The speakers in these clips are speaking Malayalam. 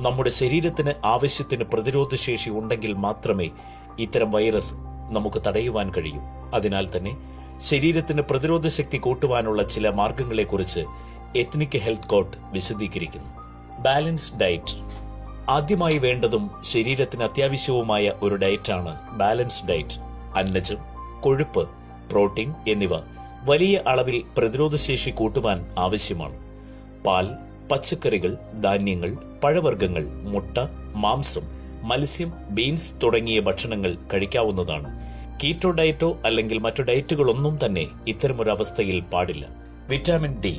നമ്മുടെ ശരീരത്തിന് ആവശ്യത്തിന് പ്രതിരോധ ശേഷി ഉണ്ടെങ്കിൽ മാത്രമേ ഇത്തരം വൈറസ് നമുക്ക് തടയുവാൻ കഴിയൂ. അതിനാൽ തന്നെ ശരീരത്തിന് പ്രതിരോധ ശക്തി കൂട്ടുവാനുള്ള ചില മാർഗങ്ങളെക്കുറിച്ച് എത്നിക് ഹെൽത്ത് കോട്ട് വിശദീകരിക്കുന്നു. Balanced diet. ആദ്യമായി വേണ്ടതും ശരീരത്തിന് അത്യാവശ്യവുമായ ഒരു ഡയറ്റാണ് ബാലൻസ്ഡ് ഡയറ്റ്. അന്നജം കൊഴുപ്പ് പ്രോട്ടീൻ എന്നിവ വലിയ അളവിൽ പ്രതിരോധശേഷി കൂട്ടുവാൻ ആവശ്യമാണ്. പാൽ പച്ചക്കറികൾ ധാന്യങ്ങൾ പഴവർഗങ്ങൾ മുട്ട മാംസം മത്സ്യം ബീൻസ് തുടങ്ങിയ ഭക്ഷണങ്ങൾ കഴിക്കാവുന്നതാണ്. കീറ്റോ ഡയറ്റോ അല്ലെങ്കിൽ മറ്റു ഡയറ്റുകളൊന്നും തന്നെ ഇത്തരമൊരവസ്ഥയിൽ പാടില്ല. Vitamin D.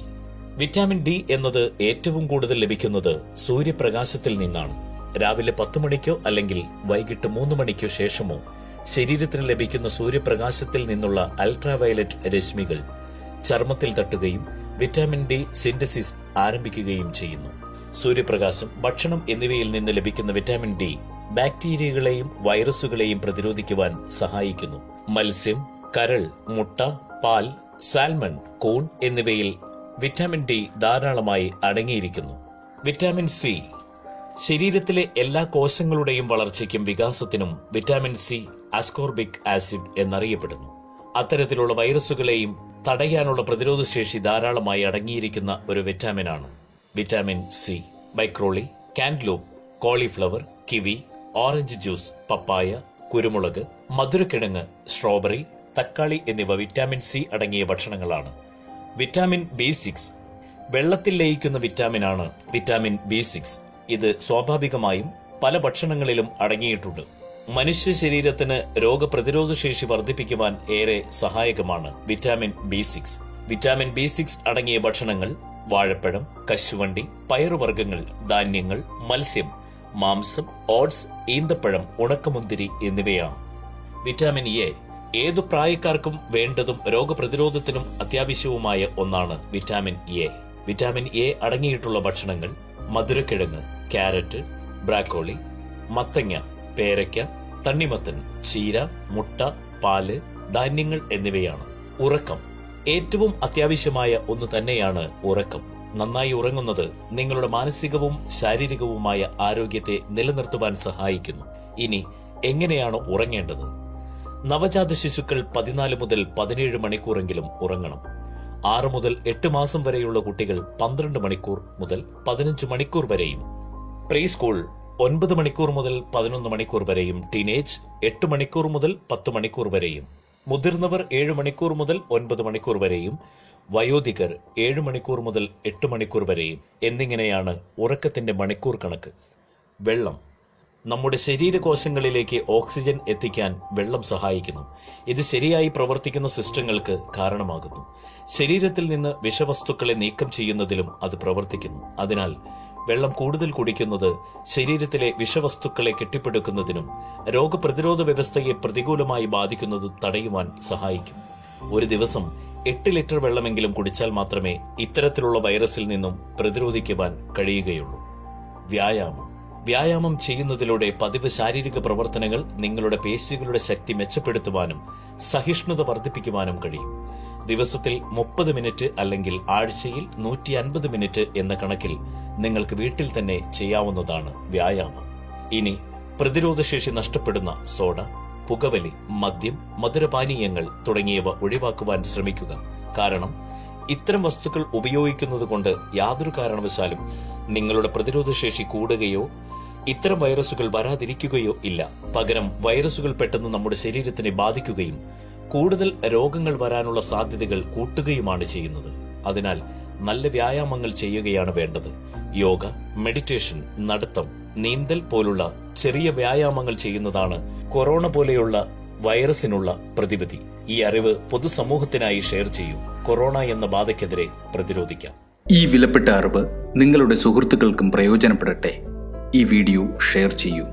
വിറ്റാമിൻ ഡി എന്നത് ഏറ്റവും കൂടുതൽ ലഭിക്കുന്നത് സൂര്യപ്രകാശത്തിൽ നിന്നാണ്. രാവിലെ പത്ത് മണിക്കോ അല്ലെങ്കിൽ വൈകിട്ട് മൂന്ന് മണിക്കോ ശേഷമോ ശരീരത്തിന് ലഭിക്കുന്ന സൂര്യപ്രകാശത്തിൽ നിന്നുള്ള അൾട്രാവയലറ്റ് രശ്മികൾ ചർമ്മത്തിൽ തട്ടുകയും വിറ്റാമിൻ ഡി സിന്തസിസ് ആരംഭിക്കുകയും ചെയ്യുന്നു. സൂര്യപ്രകാശം ഭക്ഷണം എന്നിവയിൽ നിന്ന് ലഭിക്കുന്ന വിറ്റാമിൻ ഡി ബാക്ടീരിയകളെയും വൈറസുകളെയും പ്രതിരോധിക്കുവാൻ സഹായിക്കുന്നു. മത്സ്യം കരൾ മുട്ട പാൽ സാൽമൺ കൂൺ എന്നിവയിൽ വിറ്റാമിൻ ഡി ധാരാളമായി അടങ്ങിയിരിക്കുന്നു. വിറ്റാമിൻ സി ശരീരത്തിലെ എല്ലാ കോശങ്ങളുടെയും വളർച്ചയ്ക്കും വികാസത്തിനും വിറ്റാമിൻ സി അസ്കോർബിക് ആസിഡ് എന്നറിയപ്പെടുന്നു. അത്തരത്തിലുള്ള വൈറസുകളെയും തടയാനുള്ള പ്രതിരോധശേഷി ധാരാളമായി അടങ്ങിയിരിക്കുന്ന ഒരു വിറ്റാമിനാണ്. Vitamin C broccoli cantaloupe cauliflower kiwi orange juice papaya കുരുമുളക് മധുരക്കിഴങ്ങ് സ്ട്രോബെറി തക്കാളി എന്നിവ വിറ്റാമിൻ സി അടങ്ങിയ ഭക്ഷണങ്ങളാണ്. വിറ്റാമിൻ ബി സിക്സ് വെള്ളത്തിൽ ലയിക്കുന്ന വിറ്റാമിനാണ് വിറ്റാമിൻ ബി സിക്സ്. ഇത് സ്വാഭാവികമായും പല ഭക്ഷണങ്ങളിലും അടങ്ങിയിട്ടുണ്ട്. മനുഷ്യ ശരീരത്തിന് രോഗപ്രതിരോധ ശേഷി വർദ്ധിപ്പിക്കുവാൻ ഏറെ സഹായകമാണ് vitamin B six. Vitamin B six അടങ്ങിയ ഭക്ഷണങ്ങൾ വാഴപ്പഴം കശുവണ്ടി പയറുവർഗങ്ങൾ ധാന്യങ്ങൾ മത്സ്യം മാംസം ഓട്സ് ഈന്തപ്പഴം ഉണക്കമുന്തിരി എന്നിവയാണ്. വിറ്റാമിൻ എ ഏതു പ്രായക്കാർക്കും വേണ്ടതും രോഗപ്രതിരോധത്തിനും അത്യാവശ്യവുമായ ഒന്നാണ് വിറ്റാമിൻ എ. വിറ്റാമിൻ എ അടങ്ങിയിട്ടുള്ള ഭക്ഷണങ്ങൾ മധുരക്കിഴങ്ങ് ക്യാരറ്റ് ബ്രാക്കോളി മത്തങ്ങ പേരയ്ക്ക തണ്ണിമത്തൻ ചീര മുട്ട പാൽ ധാന്യങ്ങൾ എന്നിവയാണ്. ഉറക്കം ഏറ്റവും അത്യാവശ്യമായ ഒന്ന് തന്നെയാണ് ഉറക്കം. നന്നായി ഉറങ്ങുന്നത് നിങ്ങളുടെ മാനസികവും ശാരീരികവുമായ ആരോഗ്യത്തെ നിലനിർത്തുവാൻ സഹായിക്കുന്നു. ഇനി എങ്ങനെയാണ് ഉറങ്ങേണ്ടത്? നവജാത ശിശുക്കൾ പതിനാല് മുതൽ പതിനേഴ് മണിക്കൂറെങ്കിലും ഉറങ്ങണം. ആറ് മുതൽ എട്ട് മാസം വരെയുള്ള കുട്ടികൾ പന്ത്രണ്ട് മണിക്കൂർ മുതൽ പതിനഞ്ച് മണിക്കൂർ വരെയും. പ്രീ സ്കൂൾ ഒൻപത് മണിക്കൂർ മുതൽ പതിനൊന്ന് മണിക്കൂർ വരെയും. ടീനേജ് എട്ട് മണിക്കൂർ മുതൽ പത്ത് മണിക്കൂർ വരെയും. മുതിർന്നവർ ഏഴ് മണിക്കൂർ മുതൽ ഒൻപത് മണിക്കൂർ വരെയും വയോധികർ ഏഴ് മണിക്കൂർ മുതൽ എട്ട് മണിക്കൂർ വരെയും എന്നിങ്ങനെയാണ് ഉറക്കത്തിന്റെ മണിക്കൂർ കണക്ക്. വെള്ളം. നമ്മുടെ ശരീരകോശങ്ങളിലേക്ക് ഓക്സിജൻ എത്തിക്കാൻ വെള്ളം സഹായിക്കുന്നു. ഇത് ശരിയായി പ്രവർത്തിക്കുന്ന സിസ്റ്റങ്ങൾക്ക് കാരണമാകുന്നു. ശരീരത്തിൽ നിന്ന് വിഷവസ്തുക്കളെ നീക്കം ചെയ്യുന്നതിലും അത് പ്രവർത്തിക്കുന്നു. അതിനാൽ വെള്ളം കൂടുതൽ കുടിക്കുന്നത് ശരീരത്തിലെ വിഷവസ്തുക്കളെ കെട്ടിപ്പടുക്കുന്നതിനും രോഗപ്രതിരോധ വ്യവസ്ഥയെ പ്രതികൂലമായി ബാധിക്കുന്നതും തടയുവാൻ സഹായിക്കും. ഒരു ദിവസം എട്ട് ലിറ്റർ വെള്ളമെങ്കിലും കുടിച്ചാൽ മാത്രമേ ഇത്തരത്തിലുള്ള വൈറസിൽ നിന്നും പ്രതിരോധിക്കുവാൻ കഴിയുകയുള്ളൂ. വ്യായാമം. വ്യായാമം ചെയ്യുന്നതിലൂടെ പതിവ് ശാരീരിക പ്രവർത്തനങ്ങൾ നിങ്ങളുടെ പേശികളുടെ ശക്തി മെച്ചപ്പെടുത്തുവാനും സഹിഷ്ണുത വർദ്ധിപ്പിക്കുവാനും കഴിയും. ദിവസത്തിൽ മുപ്പത് മിനിറ്റ് അല്ലെങ്കിൽ ആഴ്ചയിൽ നൂറ്റി അൻപത് മിനിറ്റ് എന്ന കണക്കിൽ നിങ്ങൾക്ക് വീട്ടിൽ തന്നെ ചെയ്യാവുന്നതാണ് വ്യായാമം. ഇനി പ്രതിരോധശേഷി നഷ്ടപ്പെടുന്ന സോഡ പുകവലി മദ്യം മധുരപാനീയങ്ങൾ തുടങ്ങിയവ ഒഴിവാക്കുവാൻ ശ്രമിക്കുക. കാരണം ഇത്തരം വസ്തുക്കൾ ഉപയോഗിക്കുന്നത് കൊണ്ട് യാതൊരു കാരണവശാലും നിങ്ങളുടെ പ്രതിരോധശേഷി കൂടുകയോ ഇത്തരം വൈറസുകൾ വരാതിരിക്കുകയോ ഇല്ല. പകരം വൈറസുകൾ പെട്ടെന്ന് നമ്മുടെ ശരീരത്തിനെ ബാധിക്കുകയും കൂടുതൽ രോഗങ്ങൾ വരാനുള്ള സാധ്യതകൾ കൂട്ടുകയുമാണ് ചെയ്യുന്നത്. അതിനാൽ നല്ല വ്യായാമങ്ങൾ ചെയ്യുകയാണ് വേണ്ടത്. യോഗ മെഡിറ്റേഷൻ നടത്തം നീന്തൽ പോലുള്ള ചെറിയ വ്യായാമങ്ങൾ ചെയ്യുന്നതാണ് കൊറോണ പോലെയുള്ള വൈറസിനുള്ള പ്രതിവിധി. ഈ അറിവ് പൊതുസമൂഹത്തിനായി ഷെയർ ചെയ്യൂ. കൊറോണ എന്ന ബാധയ്ക്കെതിരെ പ്രതിരോധിക്കാം. ഈ വിലപ്പെട്ട അറിവ് നിങ്ങളുടെ സുഹൃത്തുക്കൾക്കും പ്രയോജനപ്പെടട്ടെ. ഈ വീഡിയോ ഷെയർ ചെയ്യൂ.